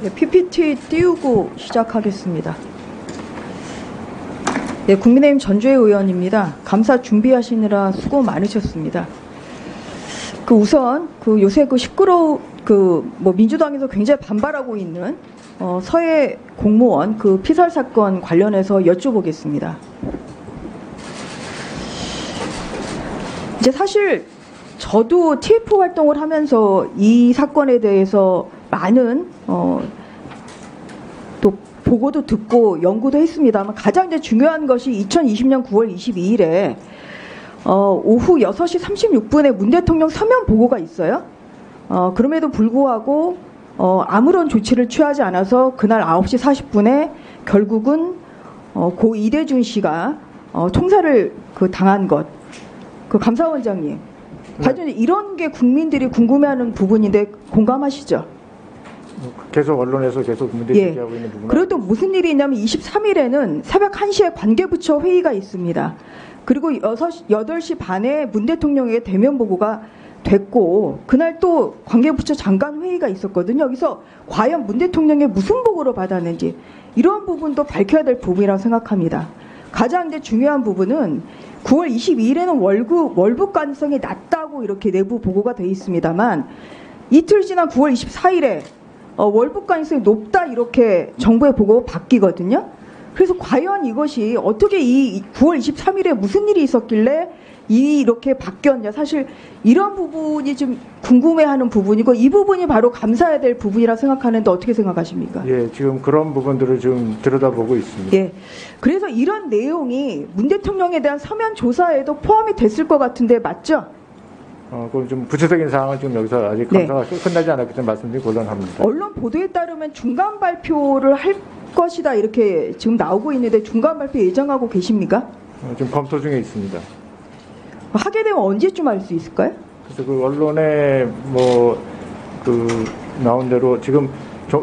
네, PPT 띄우고 시작하겠습니다. 네, 국민의힘 전주혜 의원입니다. 감사 준비하시느라 수고 많으셨습니다. 그 우선 그 요새 그 시끄러워 그뭐 민주당에서 굉장히 반발하고 있는 어, 서해 공무원 그 피살 사건 관련해서 여쭤보겠습니다. 이제 사실 저도 TF 활동을 하면서 이 사건에 대해서 많은 어, 또 보고도 듣고 연구도 했습니다만 가장 이제 중요한 것이 2020년 9월 22일에 어, 오후 6시 36분에 문 대통령 서면 보고가 있어요. 어, 그럼에도 불구하고 어, 아무런 조치를 취하지 않아서 그날 9시 40분에 결국은 어, 고 이대준 씨가 어, 총살을 그 당한 것. 그 감사원장님. 과연 이런 게 국민들이 궁금해하는 부분인데 공감하시죠? 계속 언론에서 계속 문제 예. 제기하고 있는 부분. 그리고 또 무슨 일이 있냐면 23일에는 새벽 1시에 관계부처 회의가 있습니다. 그리고 6, 8시 반에 문 대통령에게 대면 보고가 됐고 그날 또 관계부처 장관 회의가 있었거든요. 여기서 과연 문 대통령이 무슨 보고를 받았는지 이런 부분도 밝혀야 될 부분이라고 생각합니다. 가장 이제 중요한 부분은 9월 22일에는 월급 월북 가능성이 낮다고 이렇게 내부 보고가 돼 있습니다만 이틀 지난 9월 24일에 어, 월북 가능성이 높다 이렇게 정부의 보고 바뀌거든요. 그래서 과연 이것이 어떻게 이 9월 23일에 무슨 일이 있었길래 이 이렇게 바뀌었냐 사실 이런 부분이 좀 궁금해하는 부분이고 이 부분이 바로 감사해야 될 부분이라 생각하는데 어떻게 생각하십니까? 예, 지금 그런 부분들을 좀 들여다보고 있습니다. 예. 그래서 이런 내용이 문 대통령에 대한 서면 조사에도 포함이 됐을 것 같은데 맞죠? 어, 그럼 좀 구체적인 사항은 지금 여기서 아직 네. 감사가 끝나지 않았기 때문에 말씀드리기 곤란합니다. 언론 보도에 따르면 중간 발표를 할 것이다 이렇게 지금 나오고 있는데 중간 발표 예정하고 계십니까? 어, 지금 검토 중에 있습니다. 하게 되면 언제쯤 알 수 있을까요? 그래서 그 언론에 뭐 그 나온 대로 지금 조-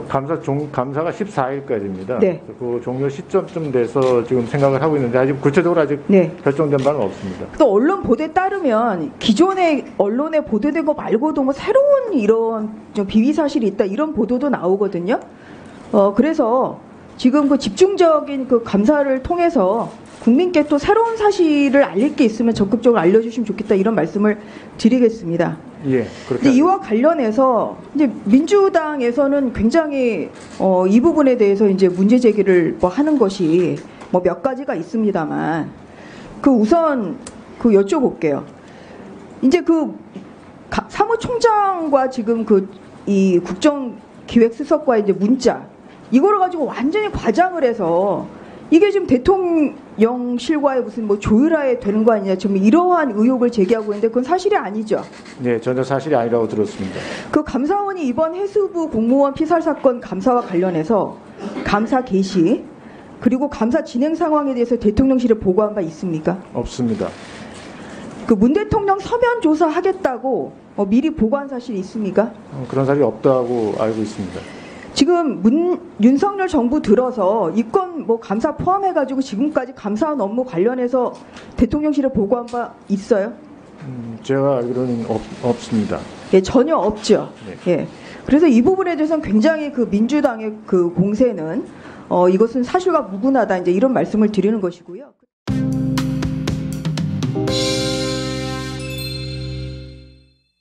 감사 종, 감사가 14일까지입니다. 네. 그 종료 시점쯤 돼서 지금 생각을 하고 있는데 아직 구체적으로 아직 네. 결정된 바는 없습니다. 또 언론 보도에 따르면 기존의 언론에 보도된 거 말고도 뭐 새로운 이런 좀 비위 사실이 있다 이런 보도도 나오거든요. 어 그래서 지금 그 집중적인 그 감사를 통해서 국민께 또 새로운 사실을 알릴 게 있으면 적극적으로 알려주시면 좋겠다 이런 말씀을 드리겠습니다. 예, 근데 이와 관련해서 이제 민주당에서는 굉장히 어, 이 부분에 대해서 이제 문제 제기를 뭐 하는 것이 뭐 몇 가지가 있습니다만 그 우선 그 여쭤볼게요. 이제 그 가- 사무총장과 지금 그 이 국정기획수석과 이제 문자 이거를 가지고 완전히 과장을 해서 이게 지금 대통령실과의 무슨 뭐 조율하에 되는 거 아니냐 지금 이러한 의혹을 제기하고 있는데 그건 사실이 아니죠. 예, 전혀 사실이 아니라고 들었습니다. 그 감사원이 이번 해수부 공무원 피살 사건 감사와 관련해서 감사 개시 그리고 감사 진행 상황에 대해서 대통령실에 보고한 바 있습니까? 없습니다. 그 문 대통령 서면 조사하겠다고 어, 미리 보고한 사실이 있습니까? 어, 그런 사실이 없다고 알고 있습니다. 지금 문 윤석열 정부 들어서 이건 뭐 감사 포함해가지고 지금까지 감사원 업무 관련해서 대통령실에 보고한 바 있어요? 음, 제가 알기로는 없, 없습니다. 예, 전혀 없죠. 네. 예. 그래서 이 부분에 대해서는 굉장히 그 민주당의 그 공세는 어, 이것은 사실과 무근하다 이제 이런 말씀을 드리는 것이고요.